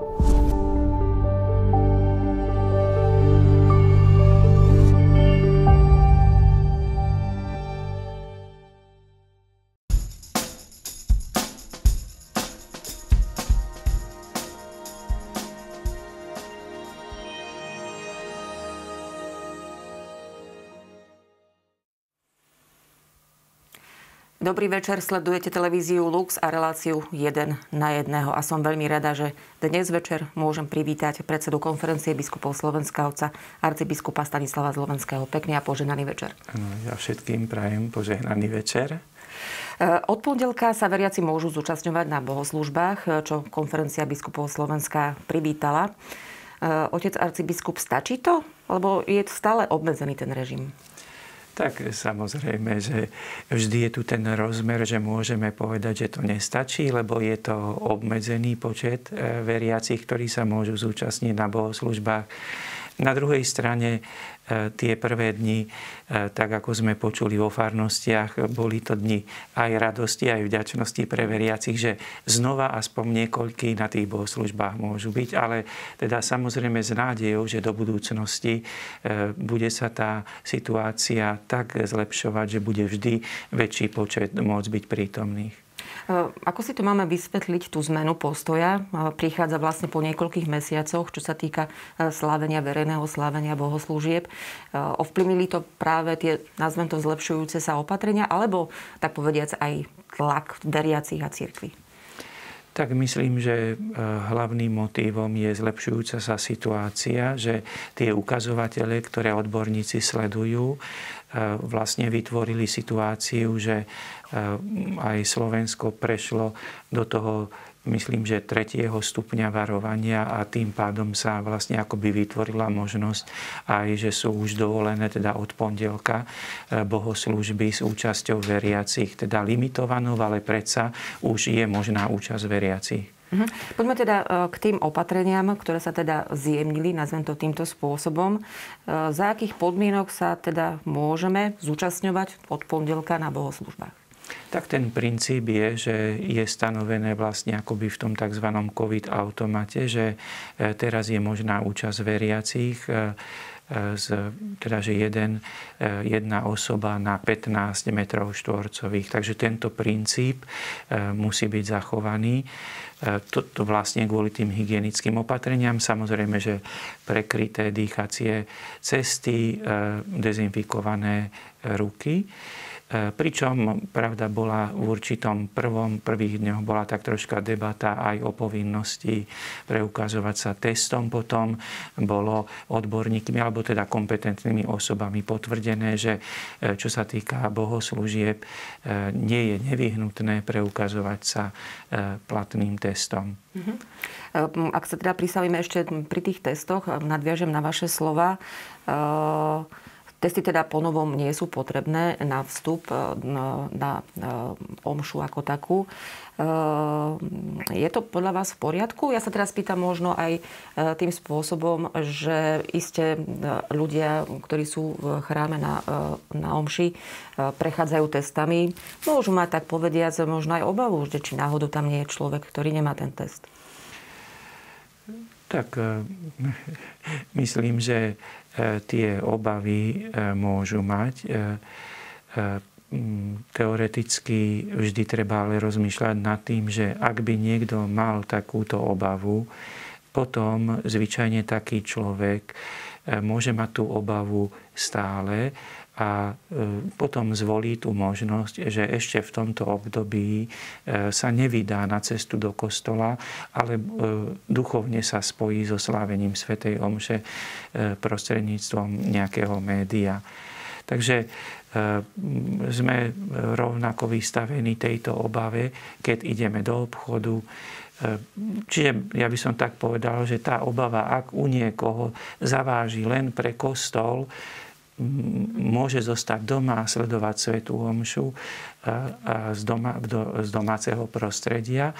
you Dobrý večer, sledujete televíziu Lux a reláciu 1 na jedného a som veľmi rada, že dnes večer môžem privítať predsedu konferencie biskupov Slovenska otca arcibiskupa Stanislava Zlovenského. Pekný a poženaný večer. Ano, ja všetkým prajem požehnaný večer. E, od pondelka sa veriaci môžu zúčastňovať na bohoslužbách, čo konferencia biskupov Slovenska privítala. E, otec arcibiskup, stačí to? Lebo je stále obmedzený ten režim. Tak samozrejme, že vždy je tu ten rozmer, že môžeme povedať, že to nestačí, lebo je to obmedzený počet e, veriacich, ktorí sa môžu zúčastniť na bohoslužbách. Na druhej strane E, tie prvé dni, e, tak ako sme počuli vo farnostiach, boli to dni aj radosti, aj vďačnosti pre veriacich, že znova aspoň niekoľký na tých bohoslužbách môžu byť, ale teda samozrejme s nádejou, že do budúcnosti e, bude sa tá situácia tak zlepšovať, že bude vždy väčší počet môcť byť prítomných. Ako si to máme vysvetliť, tú zmenu postoja? Prichádza vlastne po niekoľkých mesiacoch, čo sa týka slávenia, verejného slávenia bohoslúžieb. Ovplyvnili to práve tie, nazvem to, zlepšujúce sa opatrenia, alebo tak povediac aj tlak veriacich a cirkvi? Tak myslím, že hlavným motívom je zlepšujúca sa situácia, že tie ukazovatele, ktoré odborníci sledujú, vlastne vytvorili situáciu, že aj Slovensko prešlo do toho myslím, že tretieho stupňa varovania a tým pádom sa vlastne akoby vytvorila možnosť aj, že sú už dovolené teda od pondelka e, bohoslúžby s účasťou veriacich, teda limitovanou, ale predsa už je možná účasť veriacich. Mhm. Poďme teda e, k tým opatreniam, ktoré sa teda zjemnili, nazvem to týmto spôsobom. E, za akých podmienok sa teda môžeme zúčastňovať od pondelka na bohoslužbách? Tak ten princíp je, že je stanovené vlastne akoby v tom tzv. COVID automate, že e, teraz je možná účasť veriacich z, teda, že jeden, jedna osoba na 15 metrov štvorcových. Takže tento princíp musí byť zachovaný. To, to vlastne kvôli tým hygienickým opatreniam. Samozrejme, že prekryté dýchacie cesty, e, dezinfikované ruky. E, pričom pravda bola v určitom prvom, prvých dňoch bola tak troška debata aj o povinnosti preukazovať sa testom. Potom bolo odborníkmi alebo teda kompetentnými osobami potvrdené, že e, čo sa týka bohoslúžieb, e, nie je nevyhnutné preukazovať sa platným testom. Mm-hmm. Ak sa teda pristavíme ešte pri tých testoch, nadviažem na vaše slova. Testy teda ponovom nie sú potrebné na vstup e, na, na omšu ako takú. E, je to podľa vás v poriadku? Ja sa teraz pýtam možno aj e, tým spôsobom, že iste ľudia, ktorí sú v chráme na, na omši, prechádzajú testami, môžu mať tak povediať možno aj obavu, že či náhodou tam nie je človek, ktorý nemá ten test. Tak myslím, že E, tie obavy e, môžu mať. E, teoreticky vždy treba ale rozmýšľať nad tým, že ak by niekto mal takúto obavu, potom zvyčajne taký človek môže mať tú obavu stále a potom zvolí tú možnosť, že ešte v tomto období sa nevydá na cestu do kostola, ale duchovne sa spojí so slávením Svetej Omše prostredníctvom nejakého média. Takže sme rovnako vystavení tejto obave, keď ideme do obchodu, Čiže ja by som tak povedal, že tá obava, ak u niekoho zaváži len pre kostol, môže zostať doma a sledovať svetú omšu. Z, doma, z domáceho prostredia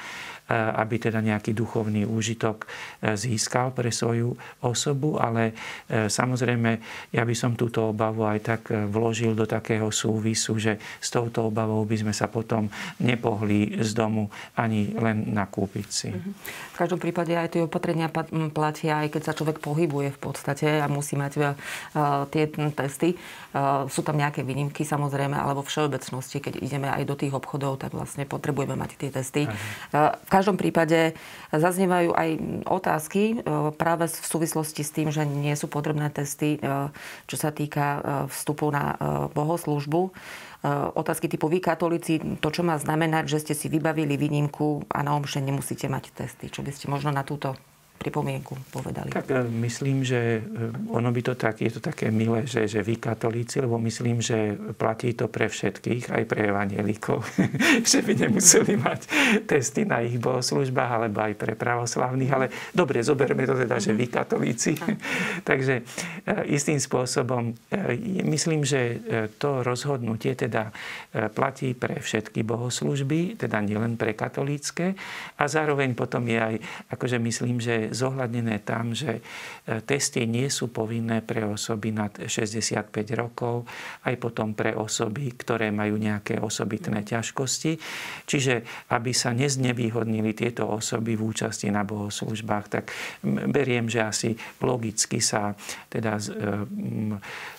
aby teda nejaký duchovný úžitok e, získal pre svoju osobu, ale e, samozrejme ja by som túto obavu aj tak e, vložil do takého súvisu, že s touto obavou by sme sa potom nepohli z domu ani len nakúpiť si. V každom prípade aj tie opatrenia platia, aj keď sa človek pohybuje v podstate a musí mať tie testy. Sú tam nejaké výnimky samozrejme, alebo všeobecnosti, keď ideme aj do tých obchodov, tak vlastne potrebujeme mať tie testy. Aha. V každom prípade zaznievajú aj otázky e, práve v súvislosti s tým, že nie sú potrebné testy, čo sa týka vstupu na bohoslužbu. Otázky typu vy katolíci, to čo má znamenať, že ste si vybavili výnimku a na omše nemusíte mať testy. Čo by ste možno na túto pripomienku povedali? Tak e, myslím, že e, ono by to tak, je to také milé, že, že vy katolíci, lebo myslím, že platí to pre všetkých, aj pre evanielikov, že by nemuseli mať testy na ich bohoslužbách, alebo aj pre pravoslavných, ale dobre, zoberme to teda, že vy katolíci. Takže e, istým spôsobom myslím, že to rozhodnutie teda platí pre všetky bohoslužby, teda nielen pre katolícke a zároveň potom je aj, akože myslím, že zohľadnené tam, že e, testy nie sú povinné pre osoby nad 65 rokov, aj potom pre osoby, ktoré majú nejaké osobitné ťažkosti. Čiže aby sa neznevýhodnili tieto osoby v účasti na bohoslužbách, tak beriem, že asi logicky sa teda e,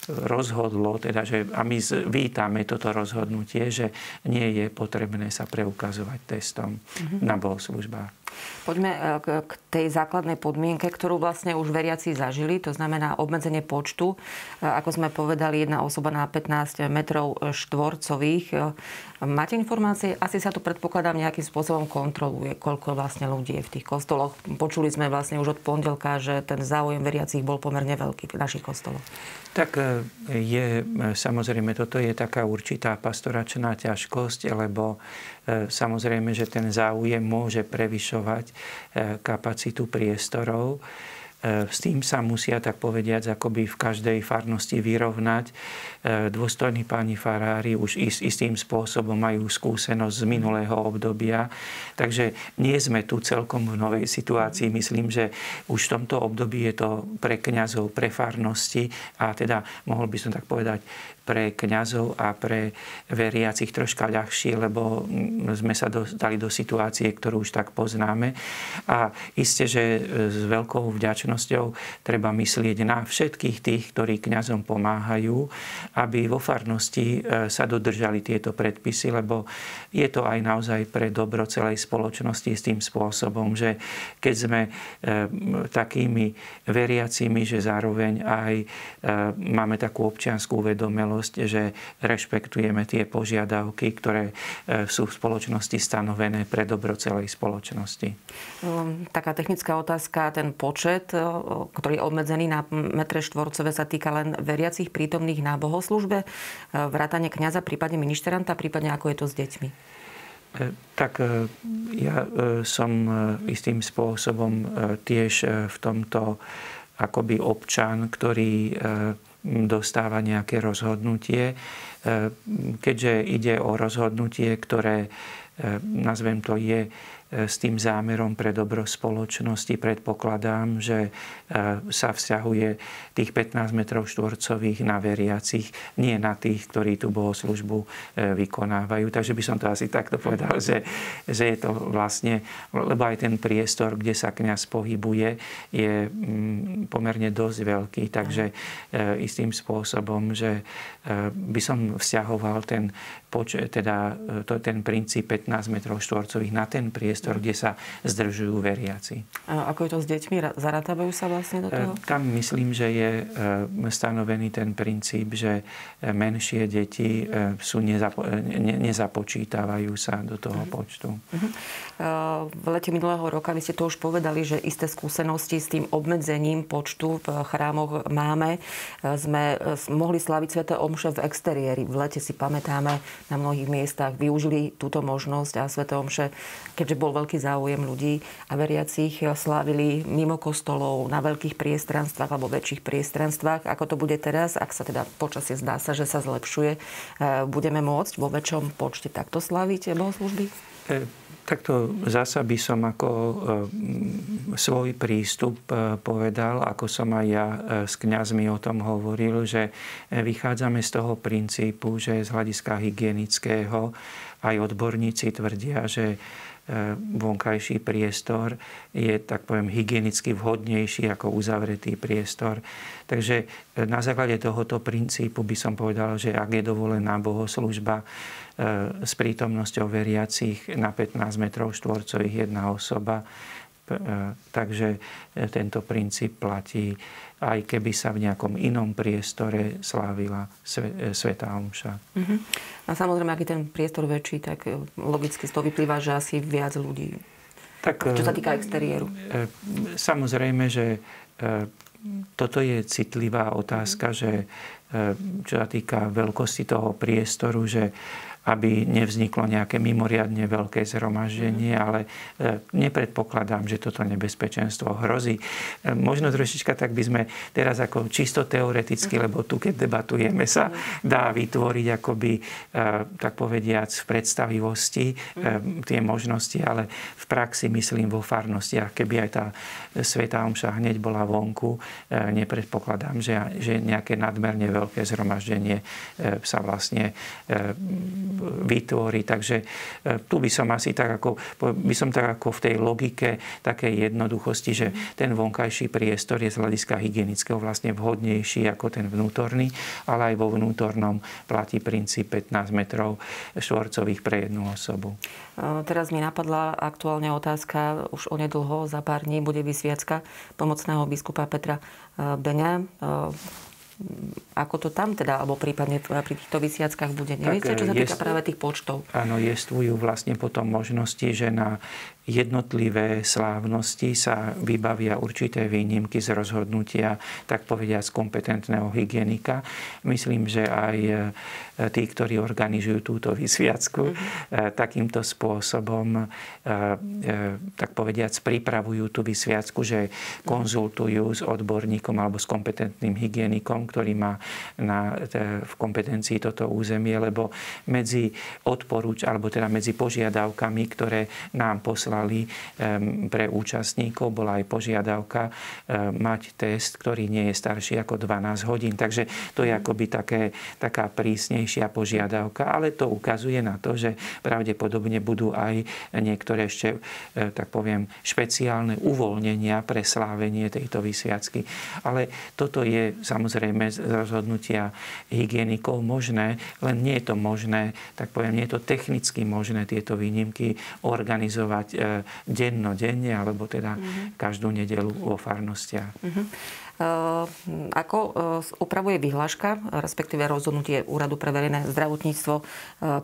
rozhodlo, teda, že, a my vítame toto rozhodnutie, že nie je potrebné sa preukazovať testom mm-hmm. na bohoslužbách. Poďme e, k tej základnej podmienke, ktorú vlastne už veriaci zažili, to znamená obmedzenie počtu. E, ako sme povedali, jedna osoba na 15 metrov štvorcových. E, máte informácie? Asi sa to predpokladám nejakým spôsobom kontroluje, koľko vlastne ľudí je v tých kostoloch. Počuli sme vlastne už od pondelka, že ten záujem veriacich bol pomerne veľký v našich kostoloch. Tak je, samozrejme, toto je taká určitá pastoračná ťažkosť, lebo samozrejme, že ten záujem môže prevyšovať kapacitu priestorov. E, s tým sa musia, tak povediať, akoby v každej farnosti vyrovnať. E, dôstojní páni farári už istým spôsobom majú skúsenosť z minulého obdobia. Takže nie sme tu celkom v novej situácii. Myslím, že už v tomto období je to pre kňazov, pre farnosti a teda mohol by som tak povedať pre kňazov a pre veriacich troška ľahšie, lebo sme sa dostali do situácie, ktorú už tak poznáme. A isté, že s veľkou vďačnosťou treba myslieť na všetkých tých, ktorí kňazom pomáhajú, aby vo farnosti e, sa dodržali tieto predpisy, lebo je to aj naozaj pre dobro celej spoločnosti s tým spôsobom, že keď sme e, takými veriacimi, že zároveň aj e, máme takú občianskú uvedomelosť, znalosť, že rešpektujeme tie požiadavky, ktoré e, sú v spoločnosti stanovené pre dobro celej spoločnosti. Ehm, taká technická otázka, ten počet, e, ktorý je obmedzený na metre štvorcové, sa týka len veriacich prítomných na bohoslužbe, e, vrátane kňaza, prípadne ministranta, prípadne ako je to s deťmi? Tak ja som istým spôsobom tiež v tomto akoby občan, ktorý dostáva nejaké rozhodnutie. E, keďže ide o rozhodnutie, ktoré, e, nazvem to, je s tým zámerom pre dobro spoločnosti predpokladám, že e, sa vzťahuje tých 15 metrov štvorcových na veriacich, nie na tých, ktorí tú bohoslužbu e, vykonávajú. Takže by som to asi takto povedal, že, že je to vlastne, lebo aj ten priestor, kde sa kňaz pohybuje, je mm, pomerne dosť veľký, takže e, istým spôsobom, že by som vzťahoval ten počet, teda to, ten princíp 15 metrov štvorcových na ten priestor, priestor, kde sa zdržujú veriaci. A ako je to s deťmi? Zaratávajú sa vlastne do e, toho? Tam myslím, že je e, stanovený ten princíp, že e, menšie deti sú nezapo- nezapočítavajú sa do toho uh-huh. počtu. Uh-huh. V lete minulého roka, vy ste to už povedali, že isté skúsenosti s tým obmedzením počtu v chrámoch máme. Sme mohli slaviť Svete Omše v exteriéri. V lete si pamätáme, na mnohých miestach využili túto možnosť a Svete Omše, keďže bol bol veľký záujem ľudí a veriacich slávili mimo kostolov, na veľkých priestranstvách alebo väčších priestranstvách. Ako to bude teraz, ak sa teda počasie zdá sa, že sa zlepšuje, budeme môcť vo väčšom počte takto sláviť bohoslužby? Takto zasa by som ako svoj prístup povedal, ako som aj ja s kňazmi o tom hovoril, že vychádzame z toho princípu, že z hľadiska hygienického aj odborníci tvrdia, že vonkajší priestor je, tak poviem, hygienicky vhodnejší ako uzavretý priestor. Takže na základe tohoto princípu by som povedal, že ak je dovolená bohoslužba s prítomnosťou veriacich na 15 metrov štvorcových jedna osoba, takže tento princíp platí aj keby sa v nejakom inom priestore slávila Svetá Omša. Uh-huh. A samozrejme, aký ten priestor väčší, tak e, logicky z toho vyplýva, že asi viac ľudí. Tak, čo sa týka exteriéru. E, samozrejme, že e, toto je citlivá otázka, že čo sa týka veľkosti toho priestoru, že aby nevzniklo nejaké mimoriadne veľké zhromaždenie, ale e, nepredpokladám, že toto nebezpečenstvo hrozí. E, možno trošička tak by sme teraz ako čisto teoreticky, lebo tu keď debatujeme sa dá vytvoriť akoby e, tak povediac v predstavivosti tie možnosti, ale v praxi myslím vo farnostiach, keby aj tá Sveta Omša hneď bola vonku, nepredpokladám, že, že nejaké nadmerne veľké zhromaždenie sa vlastne vytvorí. Takže e, tu by som asi tak ako, by som tak ako v tej logike takej jednoduchosti, že ten vonkajší priestor je z hľadiska hygienického vlastne vhodnejší ako ten vnútorný, ale aj vo vnútornom platí princíp 15 metrov štvorcových pre jednu osobu. E, teraz mi napadla aktuálne otázka, už onedlho, za pár dní bude vysviacka pomocného biskupa Petra e, Beňa ako to tam teda, alebo prípadne pri týchto vysiackách bude. Neviete, čo sa týka práve tých počtov? Áno, jestvujú vlastne potom možnosti, že na jednotlivé slávnosti sa vybavia určité výnimky z rozhodnutia, tak povediať, z kompetentného hygienika. Myslím, že aj e, tí, ktorí organizujú túto vysviacku, mm-hmm. takýmto spôsobom, e, tak povediať, pripravujú tú vysviacku, že konzultujú s odborníkom alebo s kompetentným hygienikom, ktorý má na, v kompetencii toto územie, lebo medzi odporúč, alebo teda medzi požiadavkami, ktoré nám poslali poslali pre účastníkov, bola aj požiadavka mať test, ktorý nie je starší ako 12 hodín. Takže to je akoby také, taká prísnejšia požiadavka, ale to ukazuje na to, že pravdepodobne budú aj niektoré ešte, e, tak poviem, špeciálne uvoľnenia pre slávenie tejto vysviacky. Ale toto je samozrejme z rozhodnutia hygienikov možné, len nie je to možné, tak poviem, nie je to technicky možné tieto výnimky organizovať denne, alebo teda mm-hmm. každú nedelu vo farnostiach. Mm-hmm. Ako e, upravuje vyhláška, respektíve rozhodnutie Úradu pre verejné zdravotníctvo,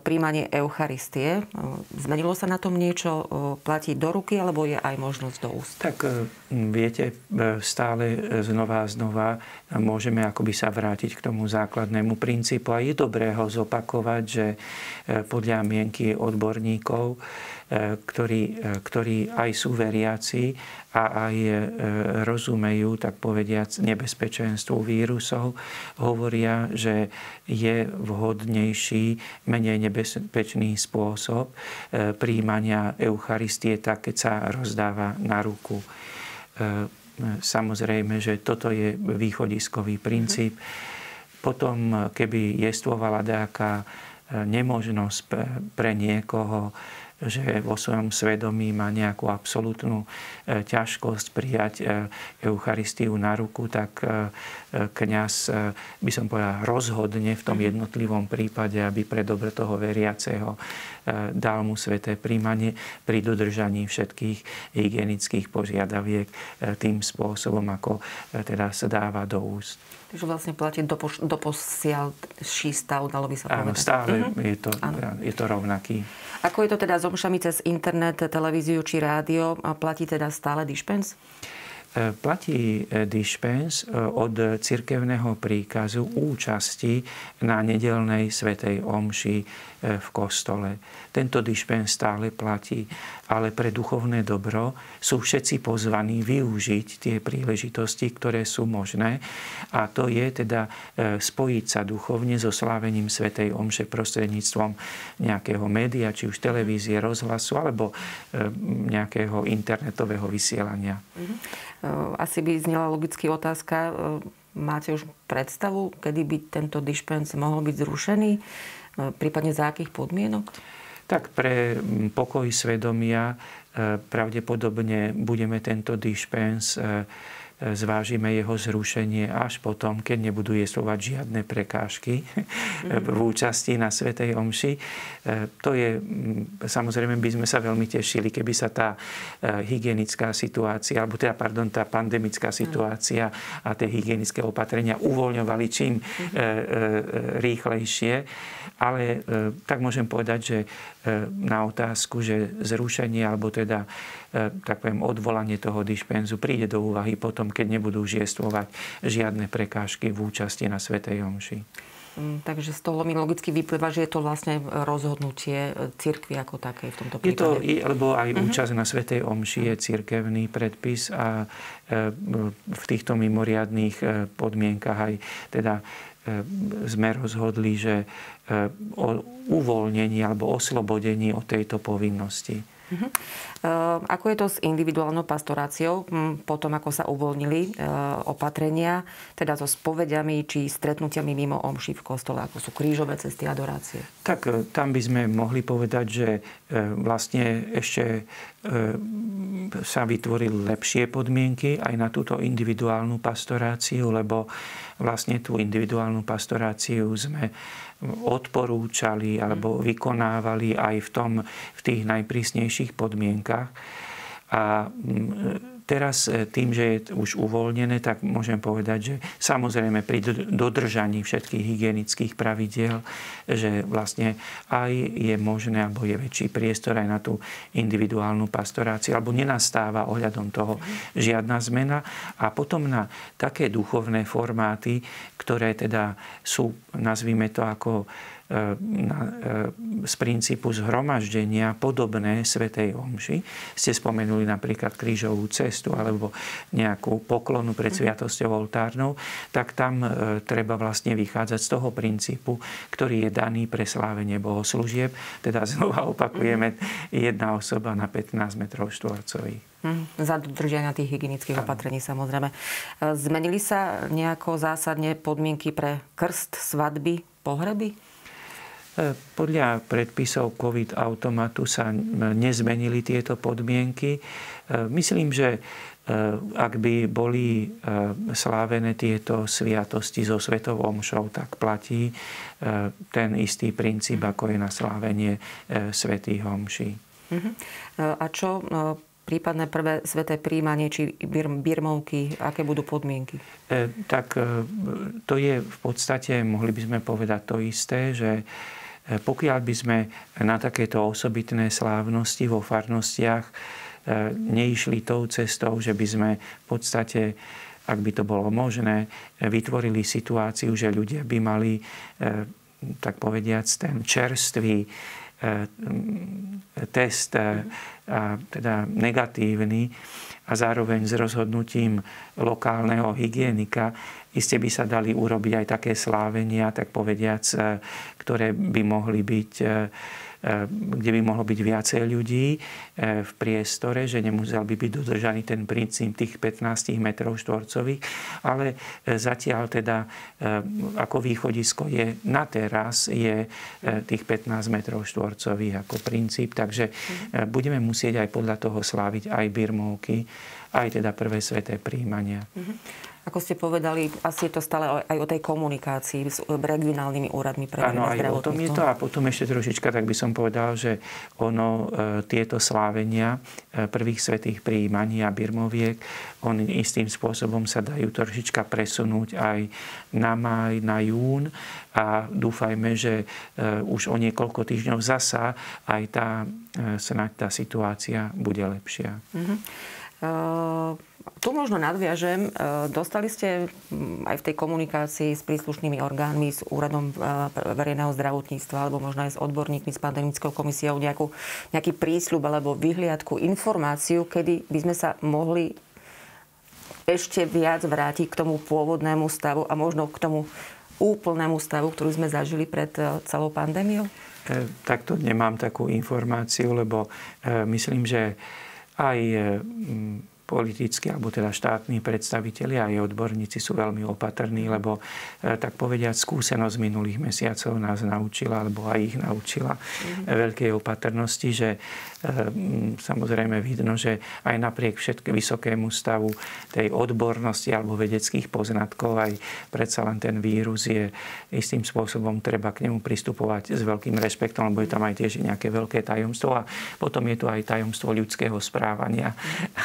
príjmanie Eucharistie? Zmenilo sa na tom niečo? Platí do ruky, alebo je aj možnosť do úst? Tak viete, stále znova a znova môžeme akoby sa vrátiť k tomu základnému princípu. A je dobré ho zopakovať, že podľa mienky odborníkov E, ktorí, e, ktorí aj sú veriaci a aj e, rozumejú, tak povediac, nebezpečenstvu vírusov, hovoria, že je vhodnejší, menej nebezpečný spôsob príjmania Eucharistie tak, keď sa rozdáva na ruku. Samozrejme, že toto je východiskový princíp. Potom, keby jestvovala nejaká nemožnosť pre niekoho že vo svojom svedomí má nejakú absolútnu e, ťažkosť prijať e, Eucharistiu na ruku, tak e, kňaz, by som povedal, rozhodne v tom jednotlivom prípade, aby pre dobre toho veriaceho dal mu sveté príjmanie pri dodržaní všetkých hygienických požiadaviek tým spôsobom, ako teda sa dáva do úst. Takže vlastne platí doposiaľ ší stav, dalo by sa povedať. Áno, stále mm-hmm. je, to, je to rovnaký. Ako je to teda s omšami cez internet, televíziu či rádio? Platí teda stále dispens? E, platí e, dispens e, od cirkevného príkazu účasti na nedelnej svetej omši v kostole. Tento dišpens stále platí, ale pre duchovné dobro sú všetci pozvaní využiť tie príležitosti, ktoré sú možné a to je teda spojiť sa duchovne so slávením Svetej Omše prostredníctvom nejakého média, či už televízie, rozhlasu alebo nejakého internetového vysielania. Mm-hmm. Asi by znela logicky otázka, máte už predstavu, kedy by tento dispens mohol byť zrušený, prípadne za akých podmienok? Tak pre pokoj svedomia pravdepodobne budeme tento dispens zvážime jeho zrušenie až potom, keď nebudú jestvovať žiadne prekážky mm-hmm. v účasti na Svetej Omši. E, to je, samozrejme by sme sa veľmi tešili, keby sa tá e, hygienická situácia, alebo teda, pardon, tá pandemická situácia a tie hygienické opatrenia uvoľňovali čím mm-hmm. rýchlejšie. Ale tak môžem povedať, že na otázku, že zrušenie alebo teda tak poviem, odvolanie toho dispenzu príde do úvahy potom, keď nebudú žiestvovať žiadne prekážky v účasti na Svetej Omši. Mm, takže z toho mi logicky vyplýva, že je to vlastne rozhodnutie cirkvi ako také v tomto prípade. Je to, lebo aj uh-huh. účasť na Svetej Omši je cirkevný predpis a e, v týchto mimoriadných e, podmienkach aj teda e, sme rozhodli, že o uvoľnení alebo oslobodení od tejto povinnosti. Uh-huh. Ako je to s individuálnou pastoráciou hm, potom, ako sa uvoľnili eh, opatrenia, teda so spovediami či stretnutiami mimo omši v kostole, ako sú krížové cesty adorácie? Tak eh, tam by sme mohli povedať, že vlastne ešte sa vytvorili lepšie podmienky aj na túto individuálnu pastoráciu, lebo vlastne tú individuálnu pastoráciu sme odporúčali alebo vykonávali aj v, tom, v tých najprísnejších podmienkach. A mm, teraz e, tým, že je už uvoľnené, tak môžem povedať, že samozrejme pri dodržaní všetkých hygienických pravidiel, že vlastne aj je možné, alebo je väčší priestor aj na tú individuálnu pastoráciu, alebo nenastáva ohľadom toho žiadna zmena. A potom na také duchovné formáty, ktoré teda sú, nazvime to ako z princípu zhromaždenia podobné Svetej Omši. Ste spomenuli napríklad krížovú cestu alebo nejakú poklonu pred mhm. Sviatosťou oltárnou, tak tam e, treba vlastne vychádzať z toho princípu, ktorý je daný pre slávenie bohoslúžieb. Teda znova opakujeme mhm. jedna osoba na 15 metrov štvorcových. Hmm, za dodržiania tých hygienických opatrení samozrejme. E, zmenili sa nejako zásadne podmienky pre krst, svadby, pohreby? Podľa predpisov COVID automatu sa nezmenili tieto podmienky. Myslím, že ak by boli slávené tieto sviatosti so Svetou omšou, tak platí ten istý princíp, ako je na slávenie Svetých omší. Mhm. A čo prípadné prvé sveté príjmanie či birmovky, aké budú podmienky? E, tak e, to je v podstate, mohli by sme povedať to isté, že pokiaľ by sme na takéto osobitné slávnosti vo farnostiach e, neišli tou cestou, že by sme v podstate, ak by to bolo možné, vytvorili situáciu, že ľudia by mali, e, tak povediac, ten čerstvý e, test, teda negatívny, a zároveň s rozhodnutím lokálneho hygienika. Isté by sa dali urobiť aj také slávenia, tak povediac, e, ktoré by mohli byť e, kde by mohlo byť viacej ľudí v priestore, že nemusel by byť dodržaný ten princíp tých 15 metrov štvorcových, ale zatiaľ teda ako východisko je na teraz je tých 15 metrov štvorcových ako princíp, takže budeme musieť aj podľa toho sláviť aj birmovky, aj teda prvé sveté príjmania. Mm-hmm. Ako ste povedali, asi je to stále aj o tej komunikácii s regionálnymi úradmi pre Áno, aj o tom je to. A potom ešte trošička, tak by som povedal, že ono, e, tieto slávenia e, prvých svetých príjmaní a birmoviek, oni istým spôsobom sa dajú trošička presunúť aj na maj, na jún a dúfajme, že e, už o niekoľko týždňov zasa aj tá, snáď tá situácia bude lepšia. Mm-hmm. Uh tu možno nadviažem. Dostali ste aj v tej komunikácii s príslušnými orgánmi, s úradom verejného zdravotníctva alebo možno aj s odborníkmi s pandemickou komisiou nejakú, nejaký prísľub alebo vyhliadku, informáciu, kedy by sme sa mohli ešte viac vrátiť k tomu pôvodnému stavu a možno k tomu úplnému stavu, ktorú sme zažili pred celou pandémiou? Takto nemám takú informáciu, lebo myslím, že aj politickí alebo teda štátni predstavitelia aj odborníci sú veľmi opatrní, lebo tak povediať skúsenosť minulých mesiacov nás naučila, alebo aj ich naučila mm-hmm. veľkej opatrnosti, že Ehm, samozrejme vidno, že aj napriek všetkému vysokému stavu tej odbornosti alebo vedeckých poznatkov aj predsa len ten vírus je istým spôsobom treba k nemu pristupovať s veľkým rešpektom, lebo je tam aj tiež nejaké veľké tajomstvo a potom je tu aj tajomstvo ľudského správania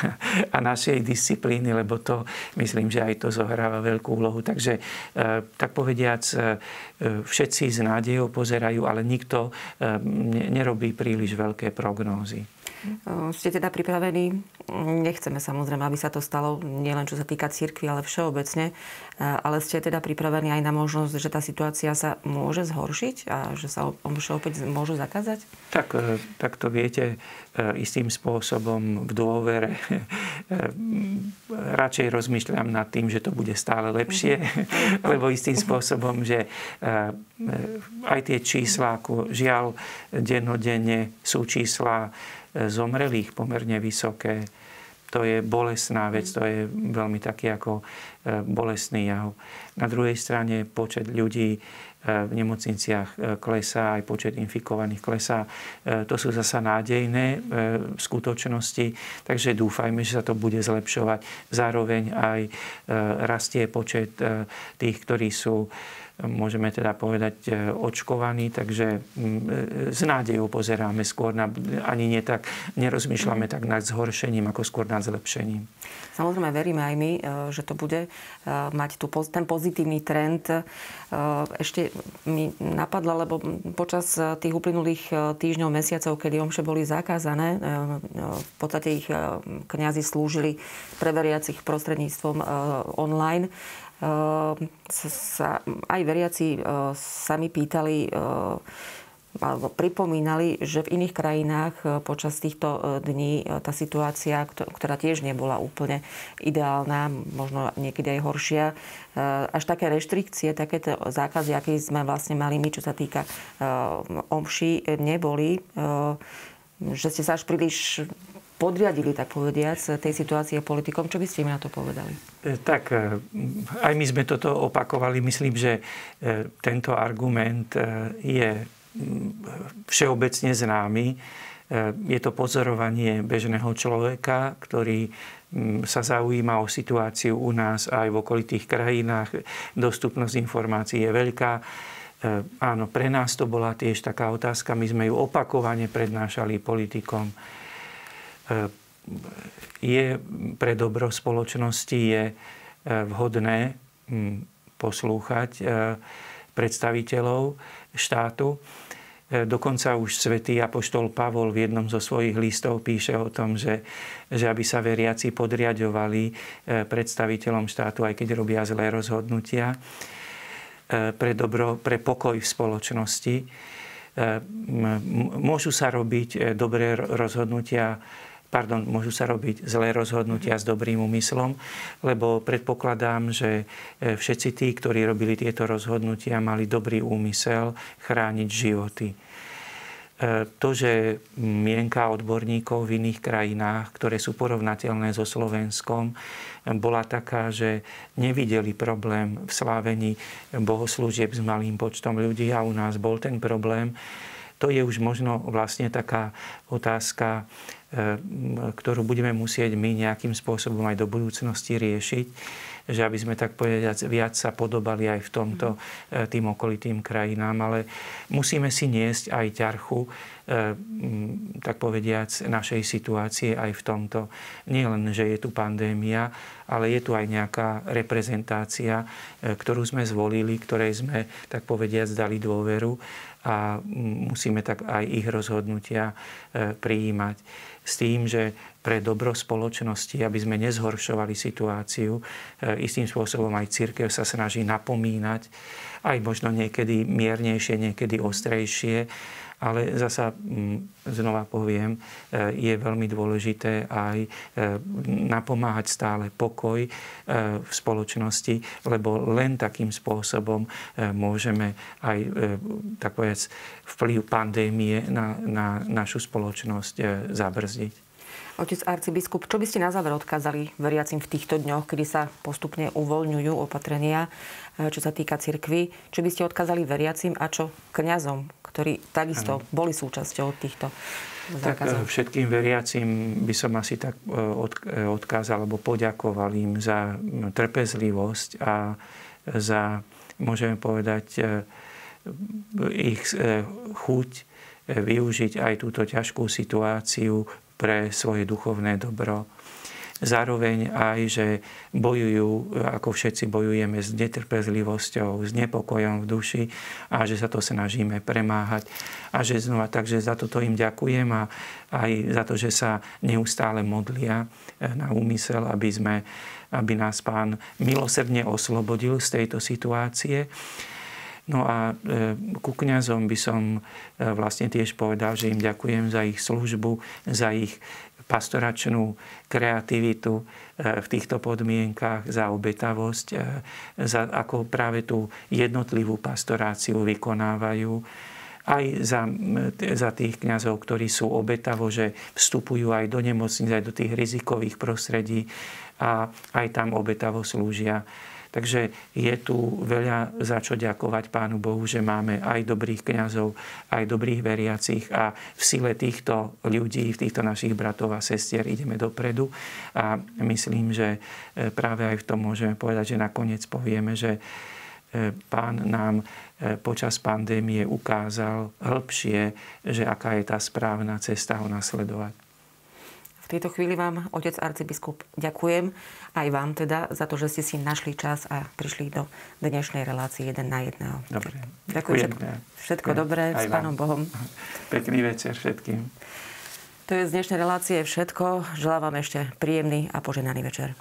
a našej disciplíny, lebo to myslím, že aj to zohráva veľkú úlohu. Takže ehm, tak povediac ehm, všetci s nádejou pozerajú, ale nikto nerobí príliš veľké prognózy. Ste teda pripravení? Nechceme samozrejme, aby sa to stalo nielen čo sa týka cirkvi, ale všeobecne. Ale ste teda pripravení aj na možnosť, že tá situácia sa môže zhoršiť a že sa opäť môžu zakázať? Tak, e, tak to viete e, istým spôsobom v dôvere. E, radšej rozmýšľam nad tým, že to bude stále lepšie, mhm. lebo istým spôsobom, že aj tie čísla, ako žiaľ, dennodenne sú čísla zomrelých pomerne vysoké. To je bolestná vec, to je veľmi taký ako e, bolestný jav. Na druhej strane počet ľudí e, v nemocniciach e, klesá, aj počet infikovaných klesá. To sú zasa nádejné skutočnosti, takže dúfajme, že sa to bude zlepšovať. Zároveň aj rastie počet tých, ktorí sú môžeme teda povedať, e, očkovaní, takže s nádejou pozeráme skôr na, ani nie tak, nerozmýšľame tak nad zhoršením, ako skôr nad zlepšením. Samozrejme, veríme aj my, e, že to bude e, mať tu, ten pozitívny trend. Ešte mi napadla, lebo počas tých uplynulých týždňov, mesiacov, kedy omše boli zakázané, v podstate ich kňazi slúžili pre veriacich prostredníctvom online sa aj veriaci e, sami pýtali e, alebo pripomínali, že v iných krajinách e, počas týchto dní tá situácia, ktorá tiež nebola úplne ideálna, možno niekedy aj horšia, až také reštrikcie, takéto zákazy, aké sme vlastne mali my, čo sa týka omší, neboli že ste sa až príliš podriadili, tak povediac, tej situácie politikom. Čo by ste mi na to povedali? E, tak, e, aj my sme toto opakovali. Myslím, že e, tento argument je všeobecne známy. Je to pozorovanie bežného človeka, ktorý sa zaujíma o situáciu u nás aj v okolitých krajinách. Dostupnosť informácií je veľká. Áno, pre nás to bola tiež taká otázka. My sme ju opakovane prednášali politikom je pre dobro spoločnosti je e, vhodné poslúchať e, predstaviteľov štátu. E, dokonca už svätý Apoštol Pavol v jednom zo svojich listov píše o tom, že, že aby sa veriaci podriadovali predstaviteľom štátu, aj keď robia zlé rozhodnutia, pre dobro, pre pokoj v spoločnosti. Môžu sa robiť dobré rozhodnutia pardon, môžu sa robiť zlé rozhodnutia s dobrým úmyslom, lebo predpokladám, že e, všetci tí, ktorí robili tieto rozhodnutia, mali dobrý úmysel chrániť životy. E, to, že mienka odborníkov v iných krajinách, ktoré sú porovnateľné so Slovenskom, bola taká, že nevideli problém v slávení bohoslúžieb s malým počtom ľudí a u nás bol ten problém. To je už možno vlastne taká otázka Eh, ktorú budeme musieť my nejakým spôsobom aj do budúcnosti riešiť, že aby sme tak povedať viac sa podobali aj v tomto eh, tým okolitým krajinám, ale musíme si niesť aj ťarchu tak povediac našej situácie aj v tomto. Nie len, že je tu pandémia, ale je tu aj nejaká reprezentácia, ktorú sme zvolili, ktorej sme tak povediac dali dôveru a musíme tak aj ich rozhodnutia prijímať s tým, že pre dobro spoločnosti, aby sme nezhoršovali situáciu. Istým spôsobom aj církev sa snaží napomínať, aj možno niekedy miernejšie, niekedy ostrejšie ale zasa mm, znova poviem, e, je veľmi dôležité aj e, napomáhať stále pokoj e, v spoločnosti, lebo len takým spôsobom môžeme aj tak povedať, vplyv pandémie na, na našu spoločnosť zabrzdiť. Otec arcibiskup, čo by ste na záver odkázali veriacim v týchto dňoch, kedy sa postupne uvoľňujú opatrenia, čo sa týka cirkvy? Čo by ste odkázali veriacim a čo kňazom, ktorí takisto ano. boli súčasťou týchto zákazov. Tak všetkým veriacim by som asi tak e, e, odkázal, alebo poďakoval im za trpezlivosť a za, môžeme povedať, e, ich chuť využiť aj túto ťažkú situáciu pre svoje duchovné dobro zároveň aj, že bojujú, ako všetci bojujeme s netrpezlivosťou, s nepokojom v duši a že sa to snažíme premáhať. A že znova, takže za toto im ďakujem a aj za to, že sa neustále modlia eh, na úmysel, aby, sme, aby nás Pán milosrdne oslobodil z tejto situácie. No a e, ku kňazom by som e, vlastne tiež povedal, že im ďakujem za ich službu, za ich pastoračnú kreativitu e, v týchto podmienkach, za obetavosť, e, za ako práve tú jednotlivú pastoráciu vykonávajú. Aj za, za tých kňazov, ktorí sú obetavo, že vstupujú aj do nemocnic, aj do tých rizikových prostredí a aj tam obetavo slúžia Takže je tu veľa za čo ďakovať Pánu Bohu, že máme aj dobrých kňazov, aj dobrých veriacich a v sile týchto ľudí, v týchto našich bratov a sestier ideme dopredu. A myslím, že e, práve aj v tom môžeme povedať, že nakoniec povieme, že e, Pán nám e, počas pandémie ukázal hĺbšie, že aká je tá správna cesta ho nasledovať tejto chvíli vám, otec arcibiskup, ďakujem aj vám teda za to, že ste si našli čas a prišli do dnešnej relácie jeden na jedného. Dobre. Ďakujem. Všetko, všetko dobré s Pánom Bohom. Pekný večer všetkým. To je z dnešnej relácie všetko. Želám vám ešte príjemný a poženaný večer.